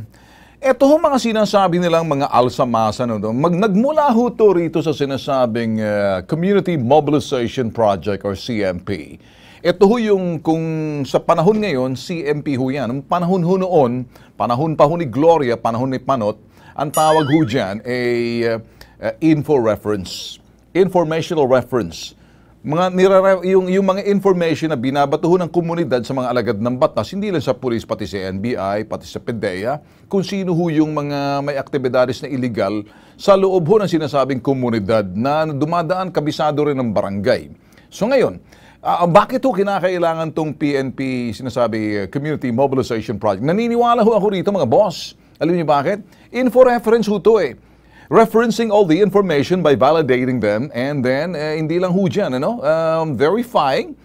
Ito ho mga sinasabi nilang mga alsamasa, no? Mag, nagmula ho to rito sa sinasabing uh, Community Mobilization Project or CMP. Ito ho yung kung sa panahon ngayon, CMP ho yan. Ang panahon ho noon, panahon pa ho ni Gloria, panahon ni Panot, ang tawag ho dyan ay uh, uh, info reference, informational reference mga nirara, yung, yung mga information na binabato ho ng komunidad sa mga alagad ng batas, hindi lang sa pulis, pati sa NBI, pati sa PDEA, kung sino ho yung mga may aktibidades na illegal sa loob ho ng sinasabing komunidad na dumadaan kabisado rin ng barangay. So ngayon, ah, bakit ho kinakailangan tong PNP, sinasabi uh, Community Mobilization Project? Naniniwala ho ako rito mga boss. Alam niyo bakit? Info reference ho to eh referencing all the information by validating them and then eh, hindi lang ho dyan, ano, um, verifying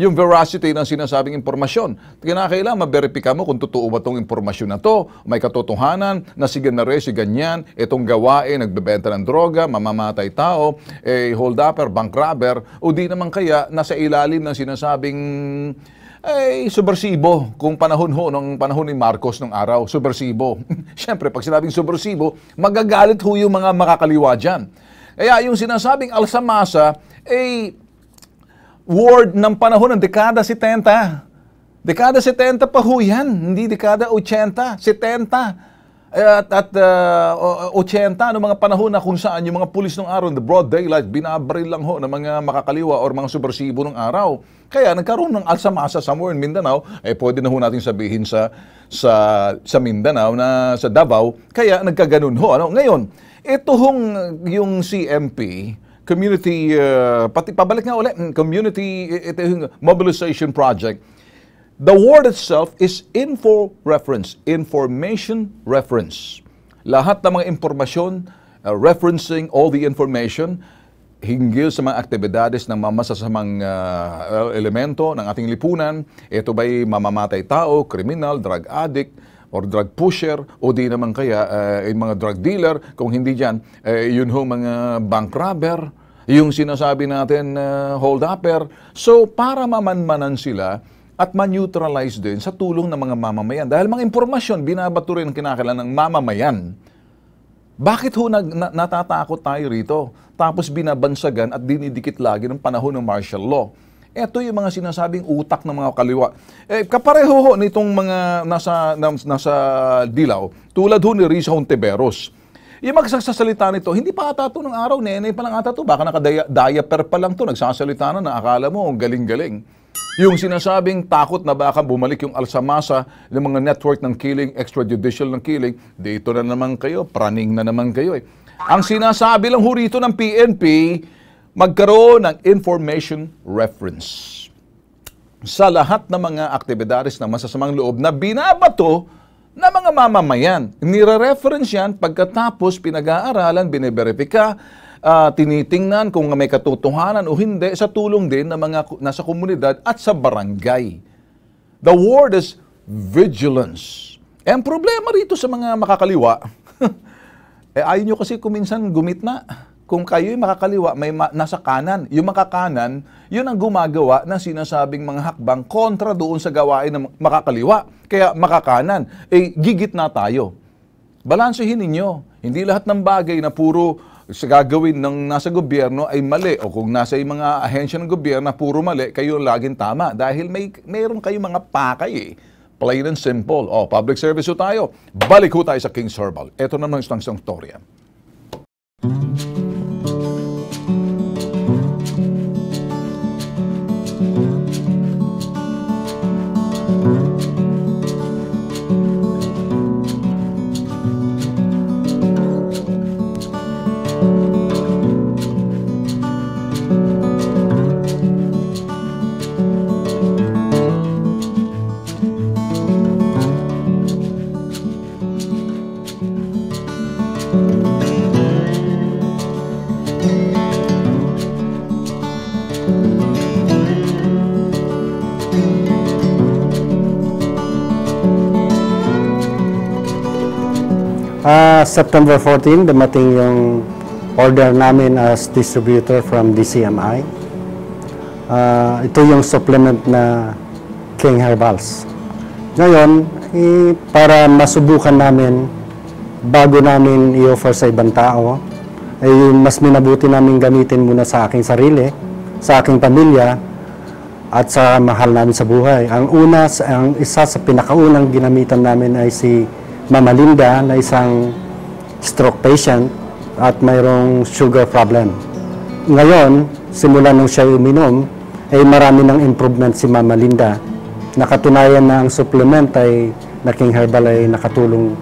yung veracity ng sinasabing impormasyon. Kinakailangan maberipika mo kung totoo ba itong impormasyon na to, may katotohanan, na si ganare, si ganyan, itong gawain, nagbebenta ng droga, mamamatay tao, eh, hold upper, bank robber, o di naman kaya nasa ilalim ng sinasabing ay subversibo kung panahon ho ng panahon ni Marcos nung araw, subversibo. Siyempre, pag sinabing subversibo, magagalit ho yung mga makakaliwa dyan. Kaya yung sinasabing alsamasa, ay word ng panahon ng dekada 70. Dekada 70 pa ho yan, hindi dekada 80, 70. At, at uh, 80, no, mga panahon na kung saan yung mga pulis ng araw, the broad daylight, binabaril lang ho ng mga makakaliwa or mga subversibo ng araw. Kaya nagkaroon ng alsamasa somewhere in Mindanao, eh pwede na ho natin sabihin sa, sa, sa Mindanao na sa Davao, kaya nagkaganon ho. Ano? Ngayon, ito hong yung CMP, community, uh, pati, pabalik nga ulit, mm, community ito yung mobilization project, The word itself is info reference, information reference. Lahat ng mga impormasyon, uh, referencing all the information, hinggil sa mga aktibidades ng mga masasamang uh, elemento ng ating lipunan. Ito ba'y mamamatay tao, kriminal, drug addict, or drug pusher, o di naman kaya uh, mga drug dealer, kung hindi dyan, uh, yun ho mga bank robber, yung sinasabi natin uh, hold upper. So, para mamanmanan sila, at ma-neutralize din sa tulong ng mga mamamayan. Dahil mga impormasyon, binabato rin ang kinakailan ng mamamayan. Bakit ho nag, na, natatakot tayo rito? Tapos binabansagan at dinidikit lagi ng panahon ng martial law. Ito yung mga sinasabing utak ng mga kaliwa. Eh, kapareho ho nitong mga nasa, nasa dilaw, tulad ho ni Risa Hontiveros. Yung magsasalita nito, hindi pa ata ng araw, nene pa lang ata ito. Baka nakadiaper pa lang ito, nagsasalita na na akala mo, galing-galing. Yung sinasabing takot na baka bumalik yung alsamasa ng mga network ng killing, extrajudicial ng killing, dito na naman kayo, praning na naman kayo eh. Ang sinasabi lang ho rito ng PNP, magkaroon ng information reference sa lahat ng mga aktibidades ng masasamang loob na binabato na mga mamamayan. Nire-reference yan pagkatapos pinag-aaralan, biniberipika, uh, tinitingnan kung may katotohanan o hindi sa tulong din ng mga nasa komunidad at sa barangay. The word is vigilance. Eh, ang problema rito sa mga makakaliwa, eh ayaw nyo kasi kuminsan gumitna. Kung kayo'y makakaliwa, may ma- nasa kanan. Yung makakanan, yun ang gumagawa ng sinasabing mga hakbang kontra doon sa gawain ng makakaliwa. Kaya makakanan, eh gigit na tayo. Balansehin ninyo. Hindi lahat ng bagay na puro gagawin ng nasa gobyerno ay mali o kung nasa yung mga ahensya ng gobyerno puro mali, kayo laging tama dahil may mayroon kayong mga pakay eh. Plain and simple. Oh, public service ho tayo. Balik ho tayo sa King's Herbal. Ito naman isang isang storya. Ah, September 14, dumating yung order namin as distributor from DCMI. Ah, ito yung supplement na King Herbals. Ngayon, eh, para masubukan namin bago namin i-offer sa ibang tao, ay mas minabuti namin gamitin muna sa aking sarili, sa aking pamilya, at sa mahal namin sa buhay. Ang una, ang isa sa pinakaunang ginamitan namin ay si Mama Linda na isang stroke patient at mayroong sugar problem. Ngayon, simula nung siya uminom, ay marami ng improvement si Mama Linda. Nakatunayan na ang supplement ay na King Herbal ay nakatulong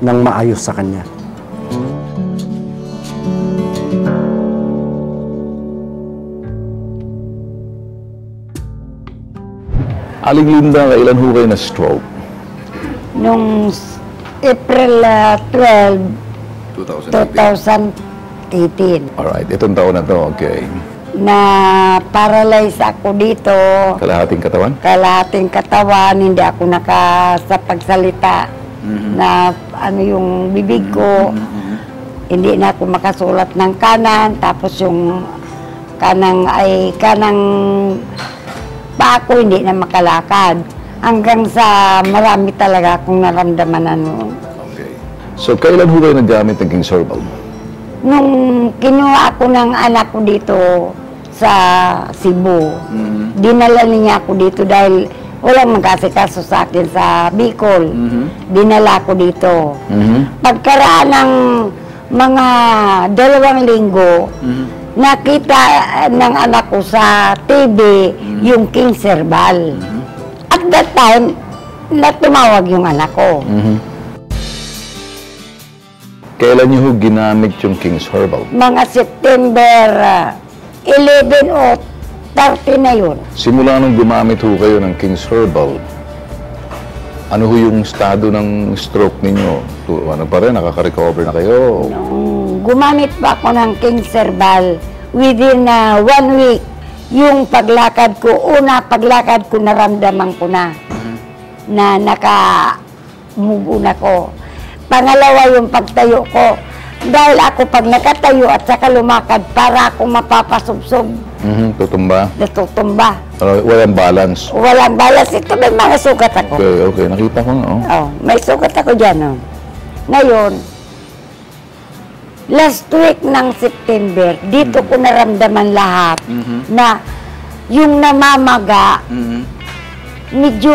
ng maayos sa kanya. Aling Linda, kailan ho kayo na stroke? Nung April ah, 12, 2018, Alright, itong taon na to, okay. na paralyze ako dito, Kalahating katawan? kalahating katawan, hindi ako nakasapagsalita na ano yung bibig ko, hindi na ako makasulat ng kanan, tapos yung kanang ay kanang pa ako hindi na makalakad. Hanggang sa marami talaga akong naramdaman na noon. Okay. So, kailan ho kayo naggamit ng King's Herbal? Nung kinuha ako ng anak ko dito sa Cebu, dinala niya ako dito dahil walang magkasikaso sa akin sa Bicol. Dinala ko dito. Pagkaraan ng mga dalawang linggo, nakita eh, ng anak ko sa TV yung King Serbal. At that time, natumawag yung anak ko. Kailan niyo ho ginamit yung King's Herbal? mga September ah, 11 o 30 na yun. Simula nung gumamit ho kayo ng King's Herbal, ano ho yung estado ng stroke ninyo? Ano pa rin, nakaka-recover na kayo? Nung gumamit pa ako ng King Serbal, within ah, one week, yung paglakad ko, una paglakad ko naramdaman ko na, na naka-move on ako. Pangalawa yung pagtayo ko, dahil ako pag nakatayo at saka lumakad, para ako mapapasubsob, Mhm, tutumba. natutumba. Uh, walang balance. Walang balas. Ito may mga sugat ako. Okay, okay. Nakita ko nga, oh. Oh, may sugat ako dyan. Oh. Ngayon, last week ng September, dito ko naramdaman lahat na yung namamaga, medyo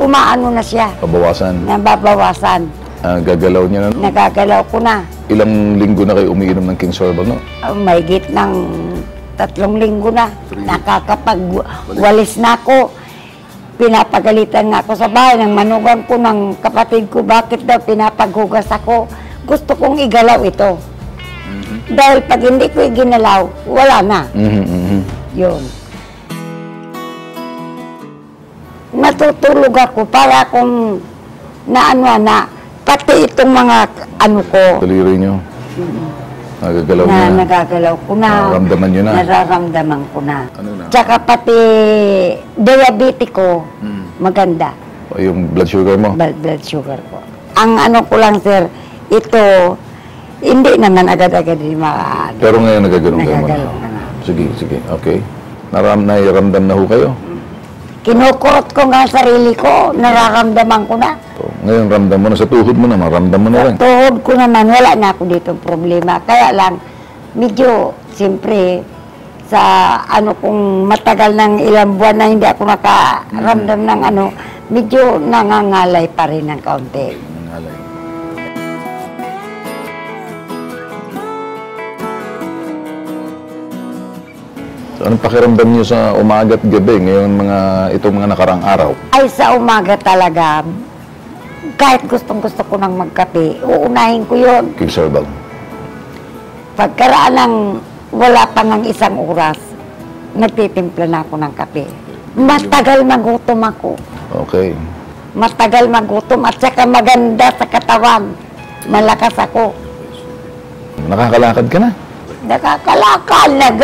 umaano na siya, Pabawasan. nababawasan. Ah, gagalaw niya na. Nagagalaw ko na. Ilang linggo na kayo umiinom ng King's Herbal, no? Oh, may git ng tatlong linggo na. Nakakapagwalis na ako. Pinapagalitan nga ako sa bahay ng manugang ko ng kapatid ko. Bakit daw pinapaghugas ako? Gusto kong igalaw ito. Dahil pag hindi ko iginalaw, wala na. Mhm, mhm. Yun. Natutulog ako para kung na ano na, pati itong mga ano ko, Daliri niyo. Nagagalaw niya na na. nagagalaw ko na. Nararamdaman niyo na. Nararamdaman ko na. Ano na? Tsaka pati diabetes ko, Mm. maganda. O, Yung blood sugar mo. Blood, blood sugar ko. Ang ano ko lang, sir, ito, hindi naman agad-agad di ma... Pero ngayon nagagalaw kayo mo na. Sige, sige. Okay. Naram, nairamdam na ho kayo? Kinukurot ko nga sarili ko, nararamdaman ko na. So, ngayon, ramdam mo na sa tuhod mo naman, ramdam mo na rin. Tuhod ko naman, wala na ako dito problema. Kaya lang, medyo, siyempre, sa ano kung matagal ng ilang buwan na hindi ako nakaramdam ng ano, medyo nangangalay pa rin ng kaunti. Nangalay. Anong pakiramdam niyo sa umaga at gabi ngayon mga itong mga nakarang araw? Ay sa umaga talaga, kahit gustong gusto ko nang magkape, uunahin ko yun. King Sorbal. Pagkaraan ng wala pa ng isang oras, nagtitimpla na ako ng kape. Matagal magutom ako. Okay. Matagal magutom at saka maganda sa katawan. Malakas ako. Nakakalakad ka na. Nakakalakal, nag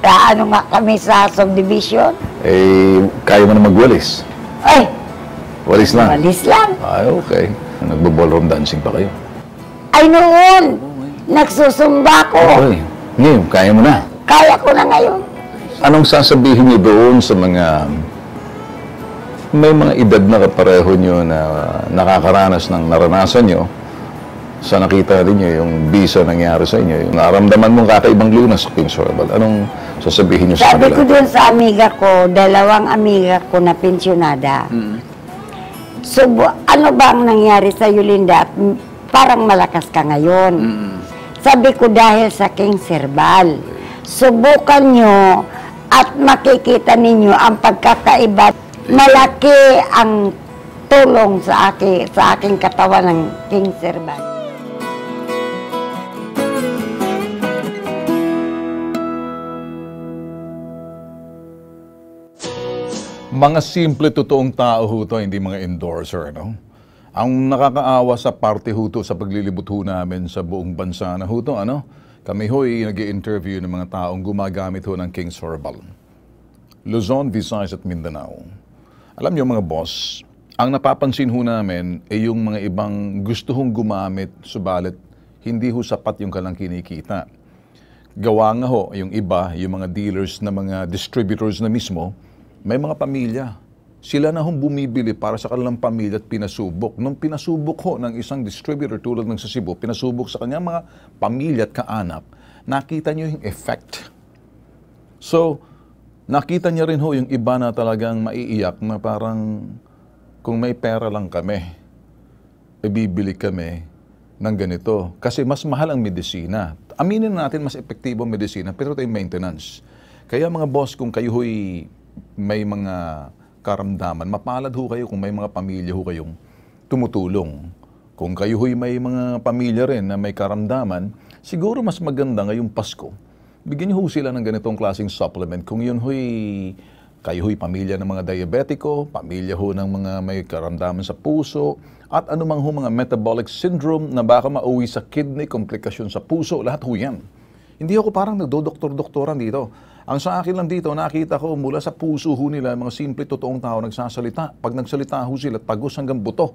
ano nga kami sa subdivision. Eh, kaya mo na magwalis. Ay, Walis na. walis lang. Ay, okay. Nagbo-ballroom dancing pa kayo. Ay noon, nagsusumba ko. Okay. Ngayon, kaya mo na. Kaya ko na ngayon. Anong sasabihin niyo doon sa mga may mga edad na kapareho niyo na nakakaranas ng naranasan niyo sa nakita rin niyo yung bisa nangyari sa inyo, yung naramdaman mong kakaibang lunas sa King Sorbal. Anong sasabihin niyo sa Sabi ko kanila? dun sa amiga ko, dalawang amiga ko na pensyonada. So, bu- ano ba ang nangyari sa Linda? Parang malakas ka ngayon. Sabi ko dahil sa King Serbal. Subukan nyo at makikita ninyo ang pagkakaiba. Malaki ang tulong sa akin sa aking katawan ng King Serbal. Mga simple totoong tao ho to, hindi mga endorser, no? Ang nakakaawa sa parte ho to, sa paglilibot ho namin sa buong bansa na ho to, ano? Kami ho'y nag interview ng mga taong gumagamit ho ng King's Herbal. Luzon, Visayas at Mindanao. Alam niyo mga boss, ang napapansin ho namin ay yung mga ibang gusto hong gumamit, subalit hindi ho sapat yung kalang kinikita. Gawa nga ho, yung iba, yung mga dealers na mga distributors na mismo, may mga pamilya. Sila na hong bumibili para sa kanilang pamilya at pinasubok. Nung pinasubok ho ng isang distributor tulad ng sa Cebu, pinasubok sa kanyang mga pamilya at kaanak, nakita niyo yung effect. So, nakita niya rin ho yung iba na talagang maiiyak na parang kung may pera lang kami, ibibili kami ng ganito. Kasi mas mahal ang medisina. Aminin natin mas epektibo ang medisina, pero ito yung maintenance. Kaya mga boss, kung kayo ho'y may mga karamdaman, mapalad ho kayo kung may mga pamilya ho kayong tumutulong. Kung kayo ho'y may mga pamilya rin na may karamdaman, siguro mas maganda ngayong Pasko. Bigyan niyo ho sila ng ganitong klaseng supplement. Kung yun ho'y kayo ho'y pamilya ng mga diabetiko, pamilya ho ng mga may karamdaman sa puso, at anumang ho mga metabolic syndrome na baka mauwi sa kidney, komplikasyon sa puso, lahat ho yan. Hindi ako parang nagdodoktor-doktoran dito. Ang sa akin lang dito, nakita ko mula sa puso ho nila, mga simple, totoong tao nagsasalita. Pag nagsalita ho sila, tagos hanggang buto.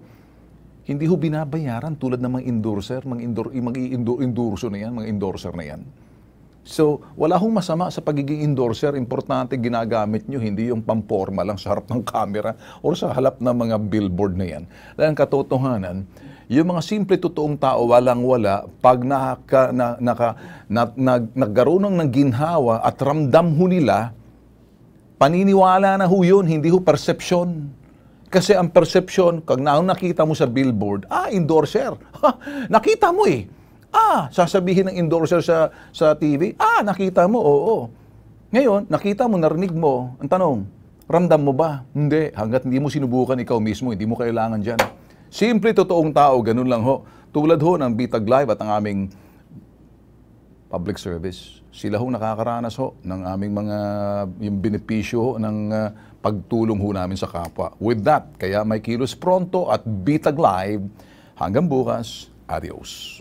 Hindi ho binabayaran tulad ng mga endorser, mga, endor, mga endor, endorso na yan, mga endorser na yan. So, wala hong masama sa pagiging endorser. Importante ginagamit nyo, hindi yung pamporma lang sa harap ng camera or sa halap ng mga billboard na yan. Dahil ang katotohanan, yung mga simple totoong tao, walang-wala, pag naka, na, naka, na, na, nagkaroon ng ginhawa at ramdam ho nila, paniniwala na ho yun, hindi ho perception. Kasi ang perception, kag na nakita mo sa billboard, ah, endorser. Ha, nakita mo eh. Ah, sasabihin ng endorser sa, sa TV, ah, nakita mo, oo. Ngayon, nakita mo, narinig mo, ang tanong, ramdam mo ba? Hindi, hanggat hindi mo sinubukan ikaw mismo, hindi mo kailangan dyan. Simple, totoong tao, ganun lang ho. Tulad ho ng Bitag Live at ang aming public service. Sila ho nakakaranas ho ng aming mga yung benepisyo ho ng ah, pagtulong ho namin sa kapwa. With that, kaya may kilos pronto at Bitag Live. Hanggang bukas, adios.